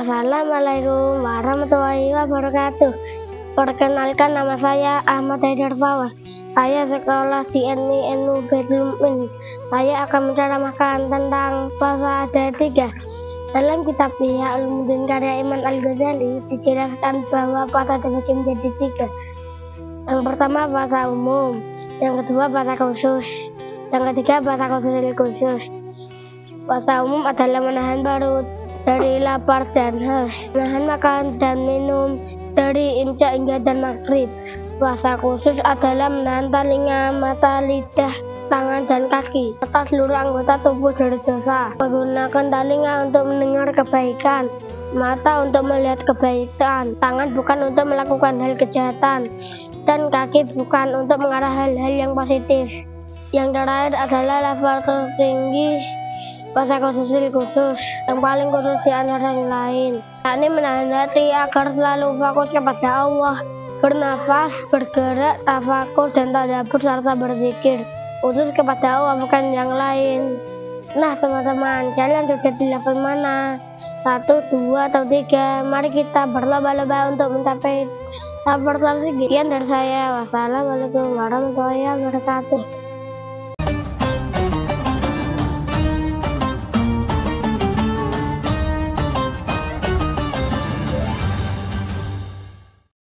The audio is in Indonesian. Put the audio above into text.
Assalamualaikum warahmatullahi wabarakatuh. Perkenalkan nama saya Ahmad Haidar Fawas. Saya sekolah di NINU Bedlumin. Saya akan menceritakan tentang puasa ada tiga. Dalam kitab Ihya Ulumuddin karya Iman Al-Ghazali dijelaskan bahwa puasa dibagi menjadi tiga. Yang pertama puasa umum, yang kedua puasa khusus, yang ketiga puasa khusus khusus. Puasa umum adalah menahan perut, dari lapar dan haus, menahan makan dan minum dari imsak hingga dan maghrib. Puasa khusus adalah menahan telinga, mata, lidah, tangan, dan kaki, serta seluruh anggota tubuh dari dosa. Menggunakan telinga untuk mendengar kebaikan, mata untuk melihat kebaikan, tangan bukan untuk melakukan hal kejahatan, dan kaki bukan untuk mengarah hal-hal yang positif. Yang terakhir adalah level tertinggi Puasa khusus khusus yang paling khusus di antara yang lain. Yakni menahan hati agar selalu fokus kepada Allah bernafas, bergerak, tafakur, dan tadabur serta berzikir. Khusus kepada Allah bukan yang lain. Nah teman-teman kalian sudah di level mana? Satu, dua, atau tiga? Mari kita berlomba-lomba untuk mencapai level sekian dari saya. Wassalamualaikum warahmatullahi wabarakatuh